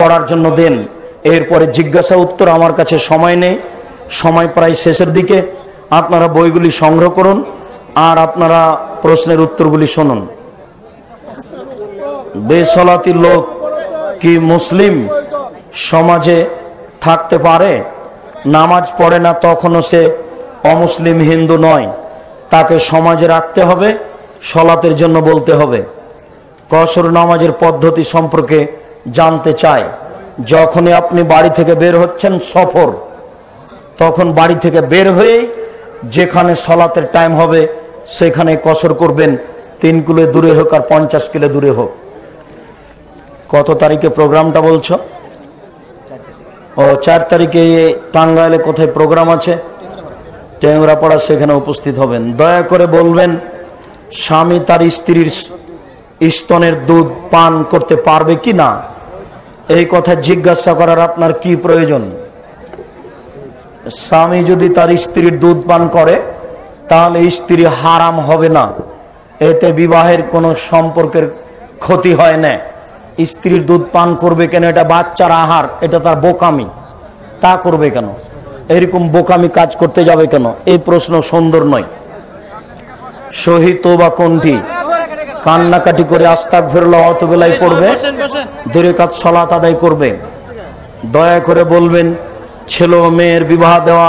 পড়ার জন্য দেন। এরপরে জিজ্ঞাসা উত্তর আমার কাছে সময় নেই। সময় প্রায় শেষের দিকে। আপনারা বইগুলি সংগ্রহ করুন আর আপনারা প্রশ্নের উত্তরগুলি শুনুন। বেসলাতি লোক কি মুসলিম সমাজে থাকতে পারে? নামাজ পড়ে না তখনও সে অমুসলিম হিন্দু নয়। তাকে সমাজে রাখতে হবে, সলাতের জন্য বলতে হবে। কসর নামাজের পদ্ধতি সম্পর্কে জানতে চায়, যখনই আপনি বাড়ি থেকে বের হচ্ছেন সফর, তখন বাড়ি থেকে বের হয়ে যেখানে সলাতের টাইম হবে, সেখানে কসর করবেন, তিন কিলো দূরে হোক আর পঞ্চাশ কিলো দূরে হোক। কত তারিখে প্রোগ্রামটা বলছো? ও, চার তারিখে টাঙ্গাইলে কোথায় প্রোগ্রাম আছে? টেংরাপাড়া সেখানে উপস্থিত হবেন। দয়া করে বলবেন, স্বামী তার স্ত্রীর স্তনের দুধ পান করতে পারবে কি না? এই কথা জিজ্ঞাসা করার আপনার কি প্রয়োজন? স্বামী যদি তার স্ত্রীর দুধ পান করে, তাহলে স্ত্রী হারাম হবে না। এতে বিবাহের কোনো সম্পর্কের ক্ষতি হয় না। স্ত্রীর দুধ পান করবে কেন? এটা বাচ্চার আহার, এটা তার বোকামি। তা করবে কেন? এরকম বোকামি কাজ করতে যাবে কেন? এই প্রশ্ন সুন্দর নয়। শহীদ বা কোনটি কান্নাকাটি করে আস্তাক ফেরলো অত বেলায় পড়বে দূরে কাজ সলাত আদায় করবে। দয়া করে বলবেন ছেলে ও মেয়ের বিবাহ দেওয়া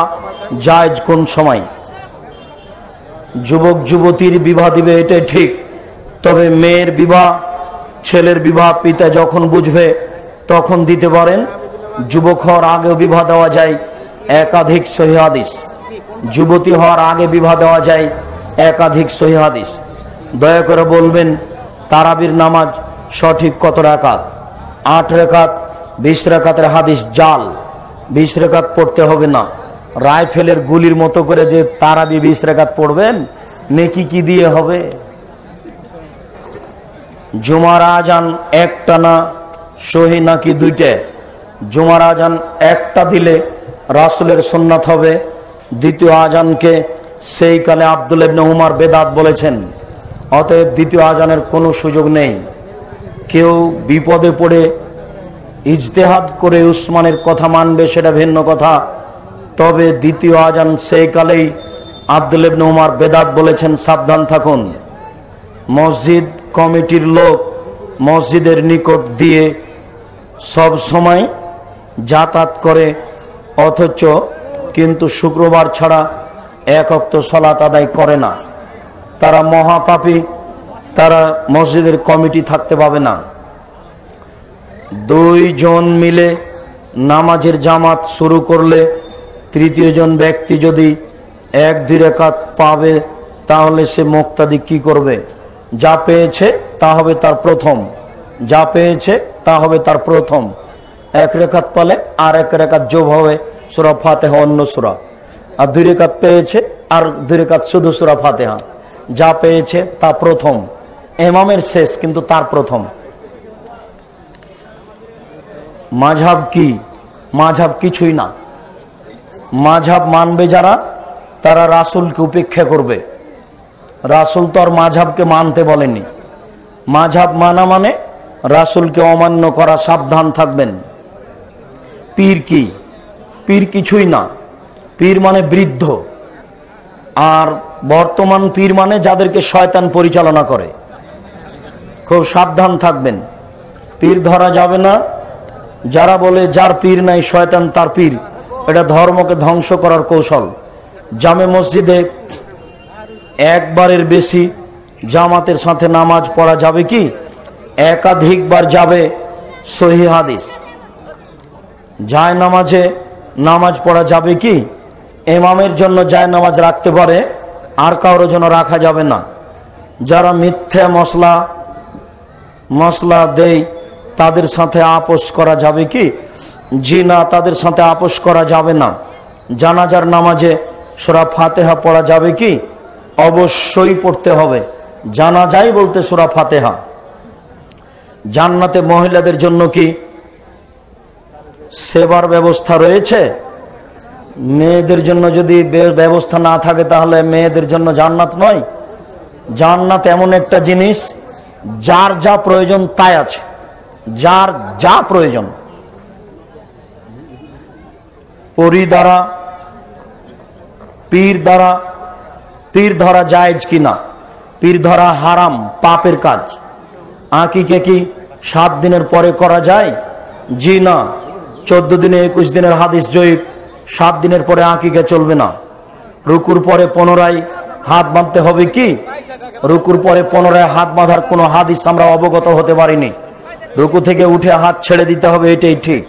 জায়জ কোন সময়? যুবক যুবতীর বিবাহ দিবে এটাই ঠিক। তবে মেয়ের বিবাহ ছেলের বিবাহ পিতা যখন বুঝবে তখন দিতে পারেন। যুবক হওয়ার আগেও বিবাহ দেওয়া যায় একাধিক সহিহাদিস যুবতী হওয়ার আগে বিবাহ দেওয়া যায় একাধিক সহিহাদিস দয়া করে বলবেন, তারাবির নামাজ সঠিক কত রাকাত? আট রেখাত বিশ রেখাতের হাদিস জাল। বিশ রেখাত পড়তে হবে না। রাইফেলের গুলির মতো করে যে তারাবি বিশ রেখাত পড়বেন, নেকি কি দিয়ে হবে? জুমার আজান একটা না, সহি নাকি দুইটে? জুমার আজান একটা দিলে রাসুলের সুন্নাত হবে। দ্বিতীয় আজানকে সেই কালে আব্দুল ইবনে উমার বেদাত বলেছেন। অতএব দ্বিতীয় আজানের কোনো সুযোগ নেই। কেউ বিপদে পড়ে ইজতেহাদ করে উসমানের কথা মানবে সেটা ভিন্ন কথা। তবে দ্বিতীয় আজান সেই কালেই আব্দুল ইবনে উমার বেদাত বলেছেন, সাবধান থাকুন। মসজিদ কমিটির লোক মসজিদের নিকট দিয়ে সব সময় যাতায়াত করে, অথচ কিন্তু শুক্রবার ছাড়া এক অক্ত সলাত আদায় করে না। তারা মহাপাপী, তারা মসজিদের কমিটি থাকতে পাবে না। দুইজন মিলে নামাজের জামাত শুরু করলে তৃতীয় জন ব্যক্তি যদি এক দুই রেখাত পাবে, তাহলে সে মুক্তাদি কি করবে? যা পেয়েছে তা হবে তার প্রথম। যা পেয়েছে তা হবে তার প্রথম। এক রেখাত পালে আর এক রেখাত যোগ হবে সুরা ফাতেহা অন্য সুরা। আর দুই রেখাত পেয়েছে আর দুই রেখাত শুধু সুরা ফাতেহা। যা পেয়েছে তা প্রথম। এমামের শেষ, কিন্তু তার প্রথম। মাঝাব কি? মাঝাব কিছুই না। মাঝাব মানবে যারা, তারা রাসুলকে উপেক্ষা করবে। রাসুল তো আর মাঝাবকে মানতে বলেনি। মাঝাব মানা মানে রাসুলকে অমান্য করা, সাবধান থাকবেন। পীর কি? পীর কিছুই না। পীর মানে বৃদ্ধ। আর বর্তমান পীর মানে যাদেরকে শয়তান পরিচালনা করে। খুব সাবধান থাকবেন। পীর ধরা যাবে না। যারা বলে যার পীর নাই শয়তান তার পীর, এটা ধর্মকে ধ্বংস করার কৌশল। জামে মসজিদে একবারের বেশি জামাতের সাথে নামাজ পড়া যাবে কি? একাধিকবার যাবে সহি হাদিস। যায় নামাজে নামাজ পড়া যাবে কি? এমামের জন্য যায় নামাজ রাখতে পারে। আর কারোর জন্য রাখা যাবে না। যারা মিথ্যা মশলা মশলা দেয়, তাদের সাথে আপোষ করা যাবে কি? জি না, তাদের সাথে আপোষ করা যাবে না। জানাজার নামাজে সোরা ফাতেহা পড়া যাবে কি? অবশ্যই পড়তে হবে। জানা যায় বলতে সোরা ফাতেহা। জান্নাতে মহিলাদের জন্য কি সেবার ব্যবস্থা রয়েছে? মেয়েদের জন্য যদি ব্যবস্থা না থাকে তাহলে মেয়েদের জন্য জান্নাত নয়। জান্নাত এমন একটা জিনিস, যার যা প্রয়োজন তাই আছে। যার যা প্রয়োজন। পরি দ্বারা, পীর দ্বারা, পীর ধরা জায়েজ কিনা পীর ধরা হারাম, পাপের কাজ। আঁকিকে কি সাত দিনের পরে করা যায়? জি না। চোদ্দ দিনে, একুশ দিনের হাদিস জয়ীব। সাত দিনের পরে আঁকিকে চলবে না। রুকুর পরে পুনরায় হাত বাঁধতে হবে কি? রুকুর পরে পুনরায় হাত বাঁধার কোনো হাদিস আমরা অবগত হতে পারিনি। রুকু থেকে উঠে হাত ছেড়ে দিতে হবে, এটাই ঠিক।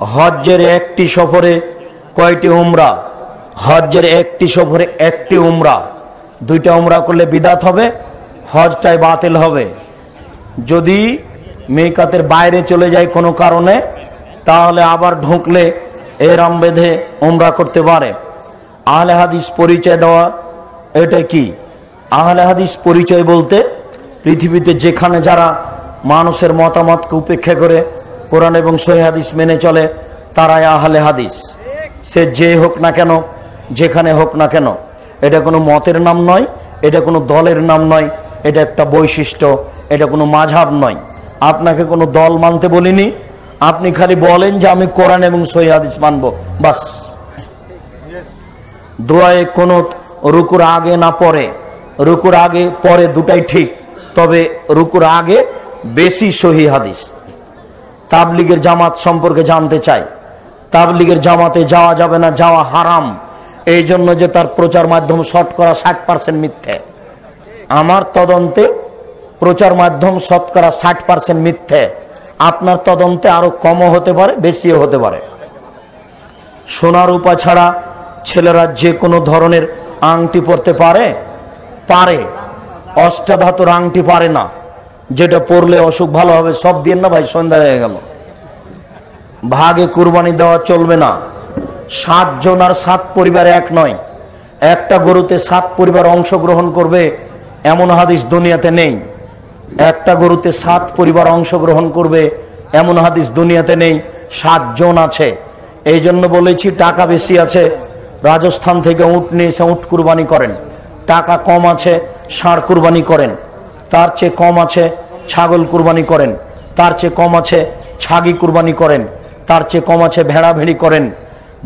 হজ্জের একটি সফরে কয়টি উমরা? হজ্জের একটি সফরে একটি উমরা। দুইটা উমরা করলে বিদাত হবে হজটাই বাতিল হবে। যদি মেকাতের বাইরে চলে যায় কোনো কারণে, তাহলে আবার ঢুকলে এরাম বেঁধে উমরা করতে পারে। আহলে হাদিস পরিচয় দেওয়া, এটা কি? আহলে হাদিস পরিচয় বলতে পৃথিবীতে যেখানে যারা মানুষের মতামতকে উপেক্ষা করে কোরআন এবং হাদিস মেনে চলে, তারাই আহলে হাদিস। সে যে হোক না কেন, যেখানে হোক না কেন, এটা কোনো মতের নাম নয়, এটা কোনো দলের নাম নয়, এটা একটা বৈশিষ্ট্য, এটা কোনো মাঝাব নয়। আপনাকে কোনো দল মানতে বলিনি আপনি খালি বলেন যে আমি কোরআন এবং সহি হাদিস মানব। বাস। দোয়ায় কোনো রুকুর আগে না পরে। রুকুর আগে পরে দুটাই ঠিক, তবে রুকুর আগে বেশি সহি হাদিস। তাবলিগের জামাত সম্পর্কে জানতে চাই। তাবলিগের জামাতে যাওয়া যাবে না, যাওয়া হারাম। এই জন্য যে তার প্রচার মাধ্যম শট করা ষাট পার্সেন্ট মিথ্যে। আমার তদন্তে প্রচার মাধ্যম শতকরা ষাট পার্সেন্ট মিথ্যে। আপনার তদন্তে আরও কমও হতে পারে, বেশিও হতে পারে। সোনার উপা ছাড়া ছেলেরা যে কোনো ধরনের আংটি পরতে পারে পারে। অষ্টাধাতুর আংটি পারে না। যেটা পরলে অসুখ ভালো হবে, সব দিয়ে না ভাই, সন্ধ্যা হয়ে গেল। ভাগে কুরবানি দেওয়া চলবে না। সাত জন আর সাত পরিবার এক নয়। একটা গরুতে সাত পরিবার অংশগ্রহণ করবে, এমন হাদিস দুনিয়াতে নেই। একটা গরুতে সাত পরিবার অংশগ্রহণ করবে, এমন হাদিস দুনিয়াতে নেই সাত জন আছে। এই জন্য বলেছি টাকা বেশি আছে, রাজস্থান থেকে উট নিয়ে এসে উট কুরবানি করেন। টাকা কম আছে, ষাঁড় কুরবানি করেন। তার চেয়ে কম আছে, ছাগল কুরবানি করেন। তার চেয়ে কম আছে, ছাগি কুরবানি করেন। তার চেয়ে কম আছে ভেড়া ভেড়ি করেন।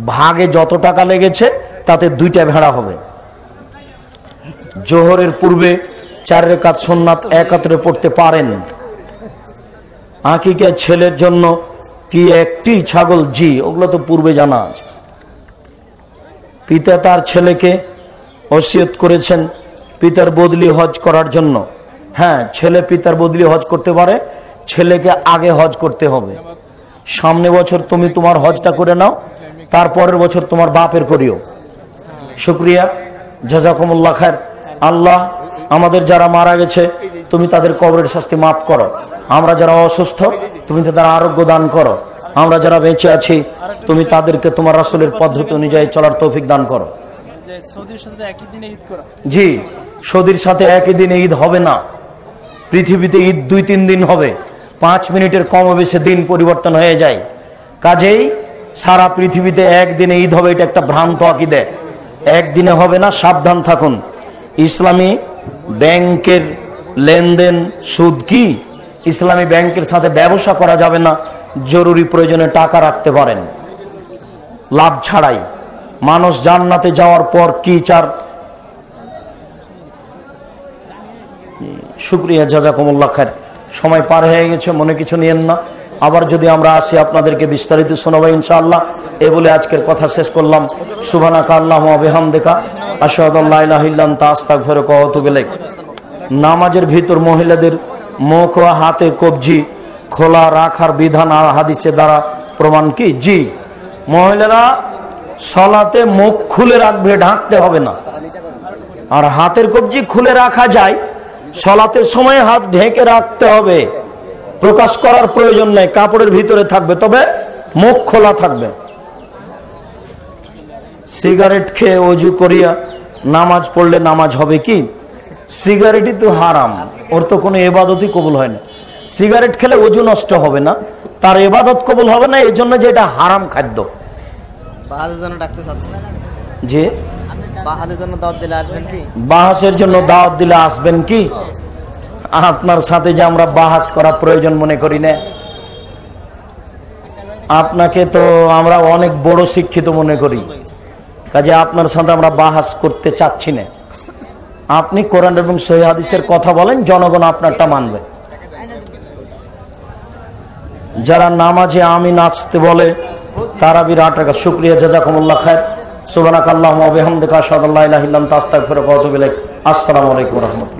ভাগে যত টাকা লেগেছে, তাতে দুইটা ভেড়া হবে। জোহরের পূর্বে চার রেখাত সোননাথ একাত্রে পড়তে পারেন। আঁকিকে ছেলের জন্য কি একটি ছাগল? জি, ওগুলো তো পূর্বে জানা আছে। পিতা তার ছেলেকে ওসিয়ত করেছেন পিতার বদলি হজ করার জন্য। হ্যাঁ ছেলে পিতার বদলি হজ করতে পারে, ছেলেকে আগে হজ করতে হবে। সামনে বছর তুমি তোমার হজটা করে নাও তারপরের বছর তোমার বাপের করিও। শুক্রিয়া, জাজাকুমুল্লাহ খায়ের আল্লাহ আমাদের যারা মারা গেছে তুমি তাদের কবরের শাস্তি মাফ করো। আমরা যারা অসুস্থ তুমি তাদের আরোগ্য দান করো। আমরা যারা বেঁচে আছি তুমি তাদেরকে তোমার রাসুলের পদ্ধতি অনুযায়ী চলার তৌফিক দান করো। জি সৌদির সাথে একই দিনে ঈদ হবে না। পৃথিবীতে ঈদ দুই তিন দিন হবে। পাঁচ মিনিটের কম বেশি দিন পরিবর্তন হয়ে যায়। কাজেই সারা পৃথিবীতে একদিনে ঈদ হবে এটা একটা ভ্রান্ত আকিদে। একদিনে হবে না সাবধান থাকুন। ইসলামী ব্যাংকের লেনদেন সুদ কি? ইসলামী ব্যাংকের সাথে ব্যবসা করা যাবে না, জরুরি প্রয়োজনে টাকা রাখতে পারেন। লাভ ছাড়াই। মানুষ জান্নাতে যাওয়ার পর কি চার? শুক্রিয়া, জাজাকুমুল্লাহ খায়ের সময় পার হয়ে গেছে, মনে কিছু নিয়েন না। আবার যদি আমরা আসি, আপনাদেরকে বিস্তারিত শোনাবো ইনশাআল্লাহ। এ বলে আজকের কথা শেষ করলাম। সুবানা কাল্লাহ বেহাম দেখা আসাদাল্লাহিল্লান তাস্তাক অতুবেলেক নামাজের ভিতর মহিলাদের মুখ ও হাতে কবজি খোলা রাখার বিধান আর হাদিসের দ্বারা প্রমাণ কি? জি। মহিলারা সলাতে মুখ খুলে রাখবে, ঢাকতে হবে না। আর হাতের কবজি খুলে রাখা যায়, সলাতের সময় হাত ঢেকে রাখতে হবে। প্রকাশ করার প্রয়োজন নেই কাপড়ের ভিতরে থাকবে তবে মুখ খোলা থাকবে। সিগারেট খেয়ে অজু করিয়া নামাজ পড়লে নামাজ হবে কি? সিগারেটই তো হারাম ওর তো কোনো এবাদতই কবুল হয় না। সিগারেট খেলে অজু নষ্ট হবে না তার এবাদত কবুল হবে না এই জন্য যে এটা হারাম খাদ্য। যে? বাহাসের জন্য দাওয়াত দিলে আসবেন কি? আপনার সাথে যে আমরা বাহাস করা প্রয়োজন মনে করি না। আপনাকে তো আমরা অনেক বড় শিক্ষিত মনে করি। কাজে আপনার সাথে আমরা বাহাস করতে চাচ্ছি না। আপনি কোরআন এবং সহি হাদিসের কথা বলেন, জনগণ আপনারটা মানবে। যারা নামাজে আমি নাচতে বলে, তারা বিরাট টাকা। শুক্রিয়া, জাজাকুমুল্লাহ খায় সুবানাক আল্লাহ বেহামদিকা সাদাল্লাহ আসসালামু আলাইকুম রাহমাতুল্লাহ।